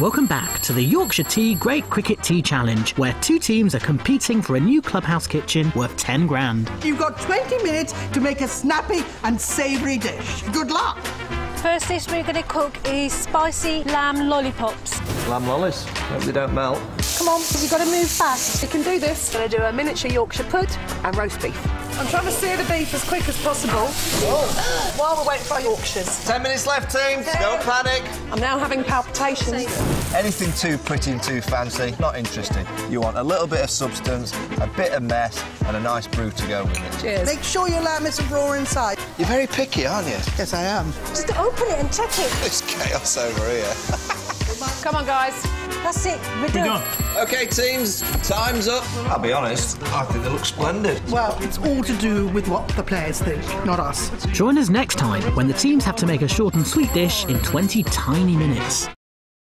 Welcome back to the Yorkshire Tea Great Cricket Tea Challenge, where two teams are competing for a new clubhouse kitchen worth 10 grand. You've got 20 minutes to make a snappy and savoury dish. Good luck. First dish we're going to cook is spicy lamb lollipops. Lamb lollies. Hope they don't melt. Come on, you've got to move fast. You can do this. Going to do a miniature Yorkshire pud and roast beef. I'm trying to sear the beef as quick as possible while we're waiting for our Yorkshires. Ten minutes left, team. Don't panic. I'm now having palpitations. Anything too pretty and too fancy, not interested. You want a little bit of substance, a bit of mess, and a nice brew to go with it. Cheers. Make sure your lamb isn't raw inside. You're very picky, aren't you? Yes, I am. Just open it and check it. It's chaos over here. Come on, guys. That's it, we're done. OK, teams, time's up. I'll be honest, I think they look splendid. Well, it's all to do with what the players think, not us. Join us next time when the teams have to make a short and sweet dish in 20 tiny minutes.